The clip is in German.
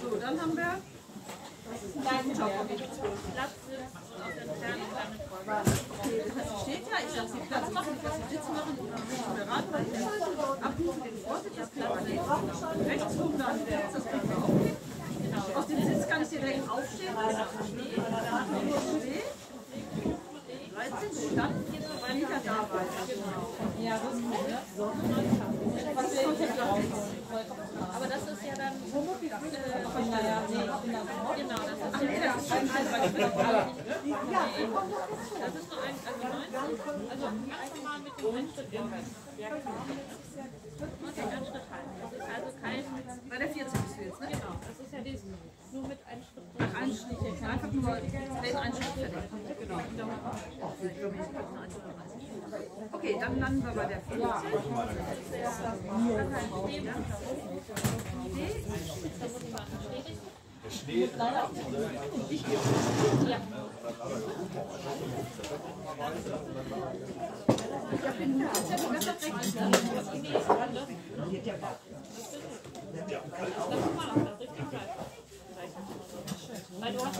So, dann haben wir Okay, das steht ja, ich sage Sie Platz machen, dass Sie Sitz machen und dann müssen wir ran. Abrufe den Vorsitz, das klappt nicht. Rechts oben dann der das können wir auch. Aus dem Sitz kann ich direkt aufstehen. Stehe. 13 und dann wieder da weiter. Ja, das ist gut, ne? Was ist komplett raus? Aber das ist ja dann, ich so. genau, das ist Ach nee, das ist nur ein, also 19, also einfach mal mit dem Einschritt irgendwas. Und den Einschritt halten. Das ist also kein, Bei der 14 bist du jetzt, ne? genau, das ist ja dieses, nur mit Einschritt. Einschnitt, einfach nur den Einschnitt fertig. Genau. Okay, dann landen wir bei der 14. Weil du hast ja bei der anderen